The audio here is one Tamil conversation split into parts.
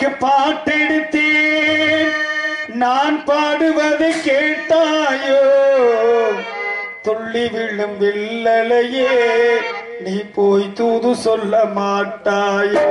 பாவைக்கு பாட்டெடுத்தேன். நான் பாடுவதை கேட்டாயோ? துள்ளி விழும் வில்லலையே நீ போய் தூது சொல்ல மாட்டாயோ?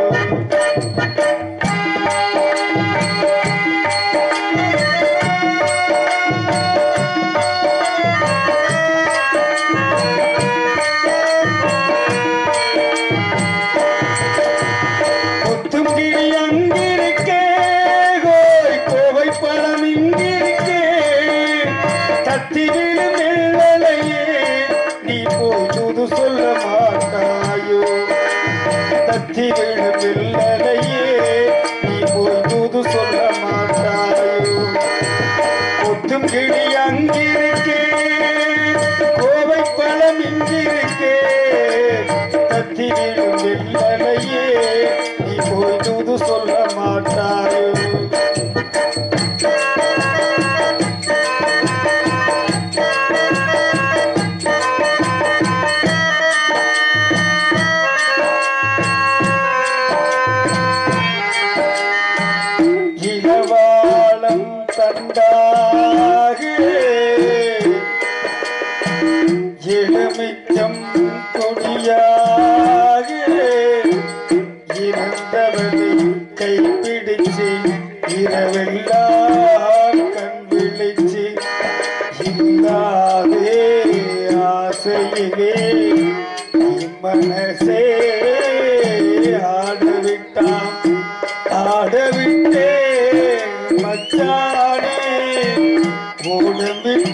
Kudumbi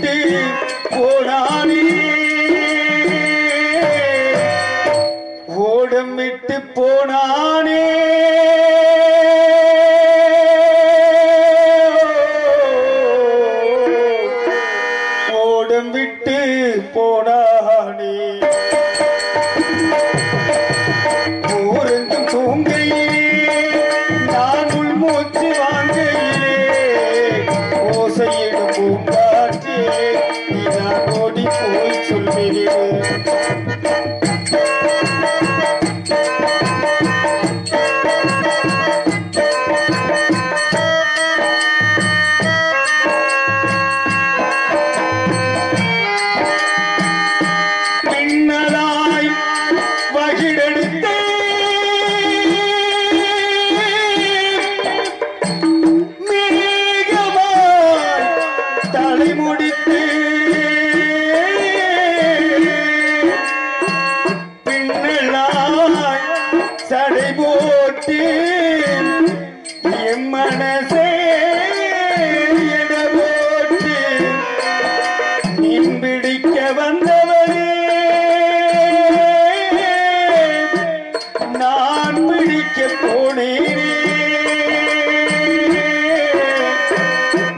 பிடிக்க போனேனே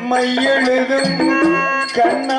மையெழுதும் கண்ண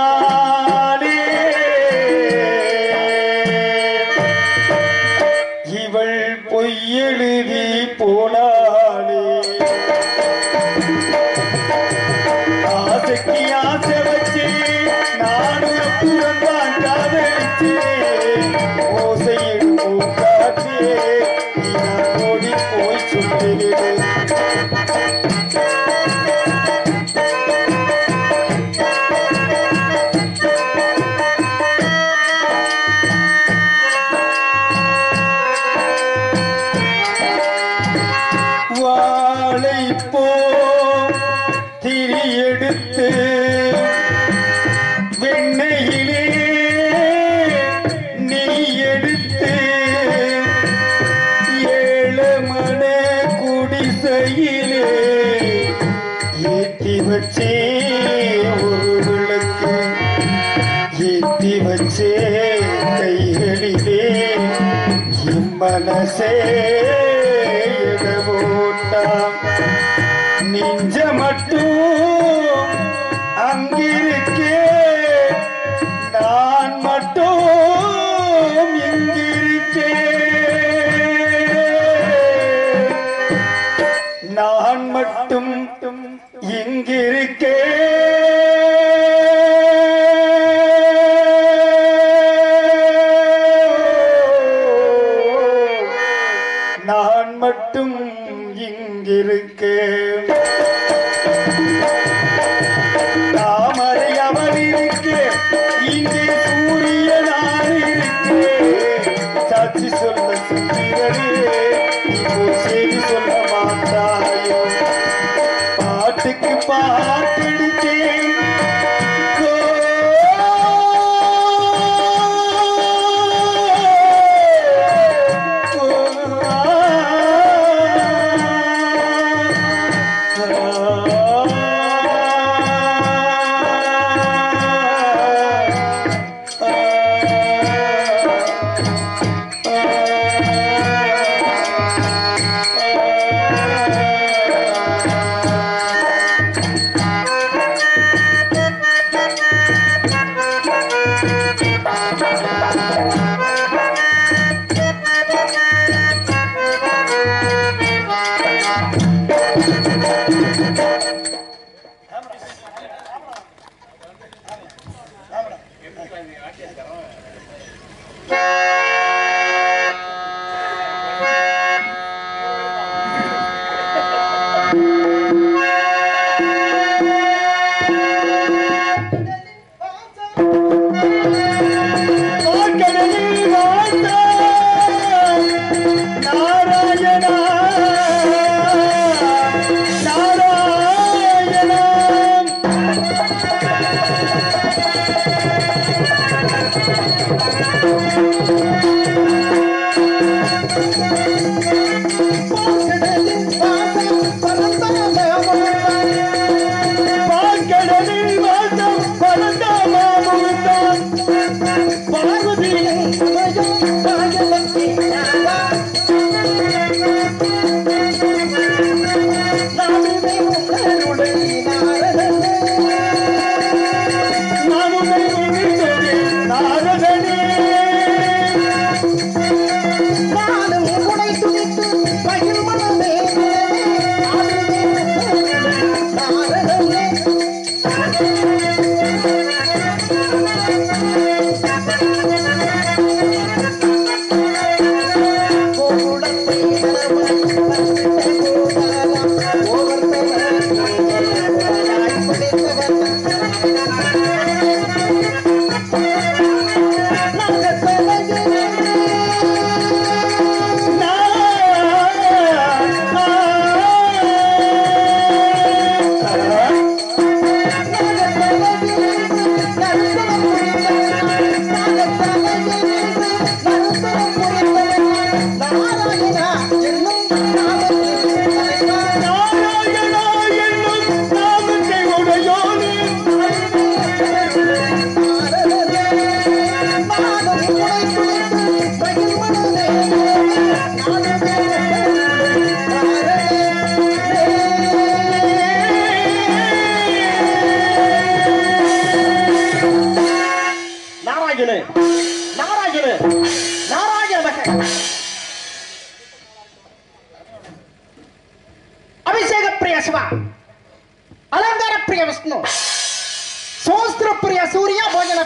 சோஸ்திர பிரிய சூர்யா போஜன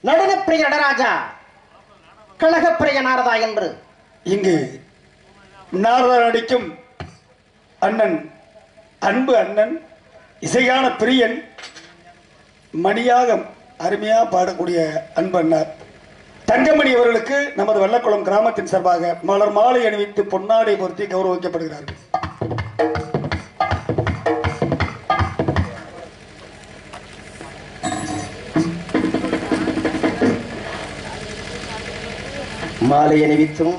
நடன பிரிய நடராஜா. கழக பிரிய நாரதா என்று இங்கு நாரதா நடிக்கும் அண்ணன் அன்பு அண்ணன் இசையான பிரியன் பாடக்கூடிய அன்பு அண்ணார். தங்கமணி அவர்களுக்கு நமது வெள்ளக்குளம் கிராமத்தின் சார்பாக மலர் மாலை அணிவித்து பொன்னாடை பொருத்தி கௌரவிக்கப்படுகிறார்கள். மாலை அணிவித்தும்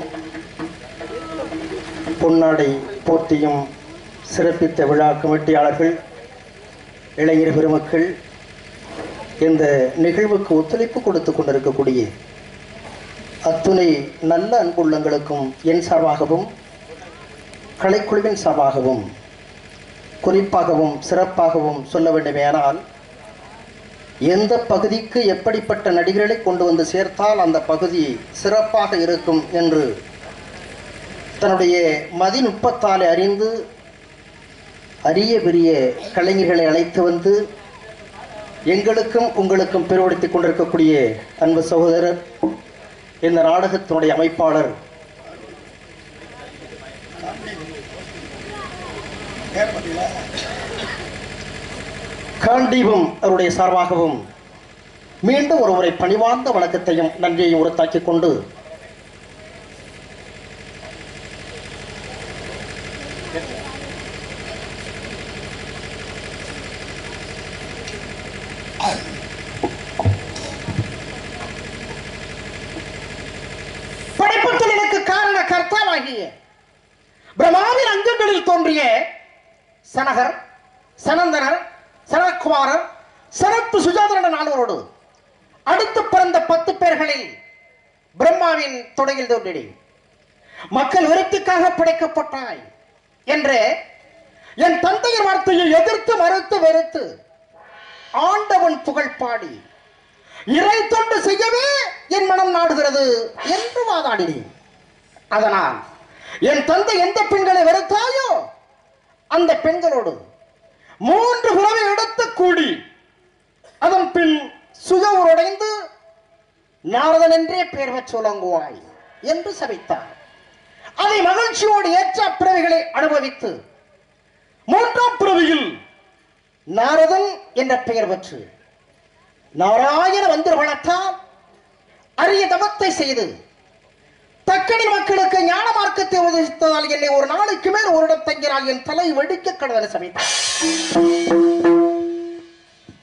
பொன்னாடை போர்த்தியும் சிறப்பித்த விழா கமிட்டியாளர்கள் இளைஞர் பெருமக்கள் இந்த நிகழ்வுக்கு ஒத்துழைப்பு கொடுத்து கொண்டிருக்கக்கூடிய அத்துணை நல்ல அன்புள்ளங்களுக்கும் என் சார்பாகவும் கலைக்குழுவின் சார்பாகவும் குறிப்பாகவும் சிறப்பாகவும் சொல்ல வேண்டுமேனால் எந்த பகுதிக்கு எப்படிப்பட்ட நடிகர்களை கொண்டு வந்து சேர்த்தால் அந்த பகுதி சிறப்பாக இருக்கும் என்று தன்னுடைய மதிநுட்பத்தாலே அறிந்து அரிய பெரிய கலைஞர்களை அழைத்து வந்து எங்களுக்கும் உங்களுக்கும் பெருவடுத்திக் கொண்டிருக்கக்கூடிய அன்பு சகோதரர் இந்த நாடகத்தினுடைய அமைப்பாளர் பேர காண்டீபம் அவருடைய சார்பாகவும் மீண்டும் ஒருவரை பணிவார்ந்த வணக்கத்தையும் நன்றியையும் உறுத்தாக்கிக் கொண்டு படைப்புத்தில் எனக்கு காரண கர்த்தாவாகிய பிரம்மாவின் அங்கங்களில் தோன்றிய சனகர் சனந்தனர் சனத்குமாரர் சிறப்பு சுஜாதரன் நால்வரோடு. அடுத்து பிறந்த பத்து பேர்களில் பிரம்மாவின் தொடையில் தோன்றினேன். மக்கள் விருத்திக்காக படைக்கப்பட்டாய் என்று என் தந்தையின் வார்த்தையை எதிர்த்து மறுத்து வெறுத்து ஆண்டவன் புகழ் பாடி இறை தொண்டு செய்யவே என் மனம் நாடுகிறது என்று வாதாடினேன். அதனால் என் தந்தை எந்த பெண்களை வெறுத்தாயோ அந்த பெண்களோடு மூன்று புறவை எடுத்து கூடி அதன் பின் சுய உடைந்து நாரதன் என்றே பெயர் பெற்று என்று சபித்தார். அதை மகிழ்ச்சியோடு ஏற்ற பிறவிகளை அனுபவித்து மூன்றாம் பிறவியில் நாரதன் என்ற பெயர் பெற்று நாராயண வந்திர வளர்த்தால் அரிய தவத்தை செய்து தக்கடி மக்களுக்கு ஞான மார்க்கத்தை உபதேசித்ததால் என்னை ஒரு நாளைக்கு மேல் ஒரு இடம் தங்கினால் என் தலை வெடிக்க கடவுளை சமைத்தார்.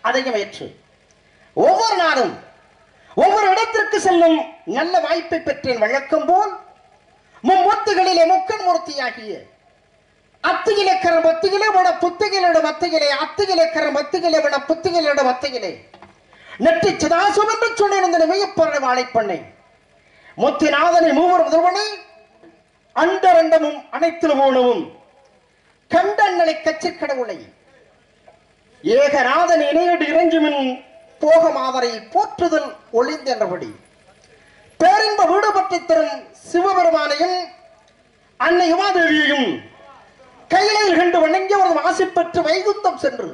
அதையும் ஏற்று ஒவ்வொரு நாளும் ஒவ்வொரு இடத்திற்கு செல்லும் நல்ல வாய்ப்பை பெற்றேன் வழக்கம் போல் மும்மூர்த்திகளிலே முக்கன் மூர்த்தியாகிய அத்தியிலே கரம் மத்தியிலே விட புத்திகளோட மத்தியிலே அத்தியிலே கரம் மத்தியிலே விட புத்திகளோட மத்தியிலே. நெற்றி சிதாசும் என்று மிகப்பெரிய வாழைப்பண்ணை முத்திநாதனை மூவர் முதல்வனை அண்டரண்டமும் அனைத்திலும் ஊனவும் கண்டங்களை கச்சிற் கடவுளை ஏகநாதன் இணையடி இறங்குமின் போக மாதரை போற்றுதல் ஒளிந்தென்றபடி பேரின்ப வீடு பற்றி தரும் சிவபெருமானையும் அன்னை உமாதேவியையும் கையிலையில் கண்டு வணங்கி அவரது ஆசி பெற்று வைகுந்தம் சென்று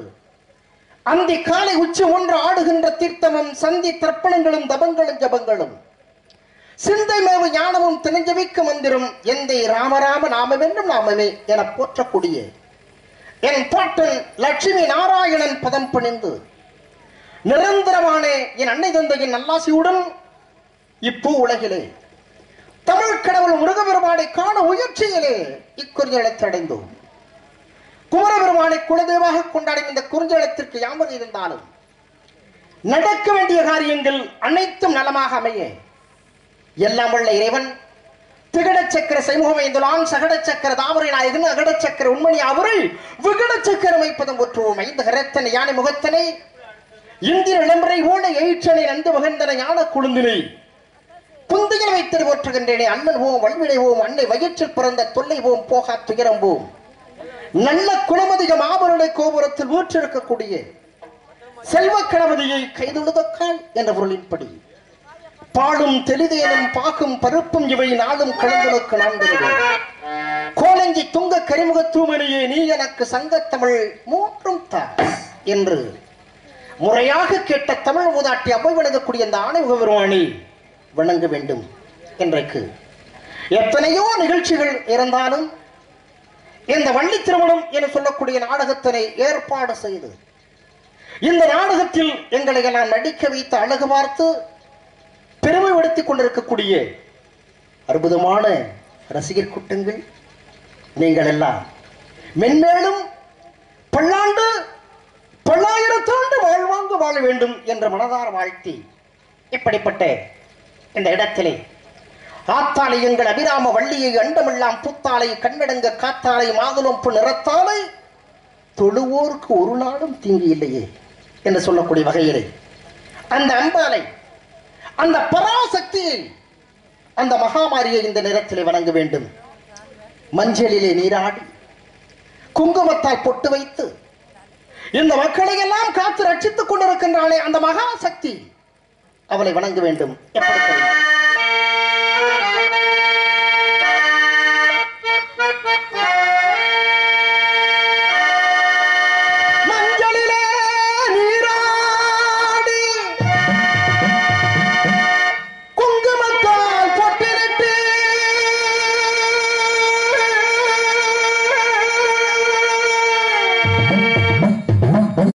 அந்தி காலை உச்சி ஒன்று ஆடுகின்ற தீர்த்தமும் சந்தி தர்ப்பணங்களும் தபங்களும் ஜபங்களும் சிந்தை மேவு ஞானமும் திணஞ்சவிக்க மந்திரம் எந்தை ராமராம நாமமென்றும் நாமமே என போற்றக்கூடிய என் பாட்டன் லட்சுமி நாராயணன் பதம் பணிந்து நிரந்தரமான என் அன்னை தந்தையின் நல்லாசியுடன் இப்பூ உலகிலே தமிழ் கடவுள் முருகபெருமானை காண முயற்சியிலே இக்குறுஞ்சலத்தடைந்தோம் குமரபெருமானை குலதெய்வாக கொண்டாடும் இந்த குறிஞ்சலத்திற்கு யாமது இருந்தாலும் நடக்க வேண்டிய காரியங்கள் அனைத்தும் நலமாக அமைய. எல்லாம் உள்ள இறைவன். திகட சக்கர சைமுகமைந்துலான் சகட சக்கர தாமரை நாயகன் அகட சக்கர உண்மணி அவருள் விகட சக்கரம் வைப்பதும் ஒற்றுவோம் ஐந்து கரத்தனை யானை முகத்தனை இந்திர இளம்பரை ஓட எயிற்றனை நந்து மகந்தன ஞான குழுந்தினை. புந்தியில் வைத்து போற்றுகின்றேனே அண்ணன் ஓம் வல்வினை ஓம் அன்னை வயிற்றில் பிறந்த தொல்லை ஓம் போகா துயரம் ஓம். நல்ல குணமதிக மாபருடைய கோபுரத்தில் ஊற்றிருக்கக்கூடிய செல்வ கணபதியை கைதுழுதக்கால் என்ற பொருளின்படி. பாடும் தெளிதேனும் பாக்கும் பருப்பும் இவை நாளும் கலந்தனுக்கு நான் கோலஞ்சி துங்க கரிமுக தூமணியே நீ எனக்கு சங்கத்தமிழ் மூன்றும் தா என்று முறையாக கேட்ட தமிழ் மூதாட்டி அவை வணங்கக்கூடிய அந்த ஆணைமுக பெருமானை வணங்க வேண்டும் என்றைக்கு எத்தனையோ நிகழ்ச்சிகள் இருந்தாலும் இந்த வள்ளி திருமணம் என சொல்லக்கூடிய நாடகத்தினை ஏற்பாடு செய்து இந்த நாடகத்தில் எங்களை எல்லாம் நடிக்க வைத்து அழகு பார்த்து பெருமைப்படுத்திக் கொண்டிருக்கக்கூடிய அற்புதமான ரசிகர் கூட்டங்கள் நீங்கள் எல்லாம் மென்மேலும் பல்லாண்டு பல்லாயிரத்தாண்டு வாழ்வாங்கு வாழ வேண்டும் என்ற மனதார வாழ்த்தி இப்படிப்பட்ட இந்த இடத்திலே ஆத்தாலை எங்கள் அபிராம வள்ளியை அண்டமெல்லாம் பூத்தாலை கண்ணடங்க காத்தாலை மாதுளம்பு நிறத்தாலை தொழுவோருக்கு ஒரு நாளும் தீங்கு இல்லையே என்று சொல்லக்கூடிய வகையிலே அந்த அம்பாலை அந்த பராசக்தியை அந்த மகாமாரியை இந்த நேரத்திலே வணங்க வேண்டும். மஞ்சளிலே நீராடி குங்குமத்தால் பொட்டு வைத்து இந்த மக்களை எல்லாம் காத்து ரட்சித்துக் கொண்டிருக்கின்றாளே அந்த மகாசக்தி அவளை வணங்க வேண்டும். எப்படி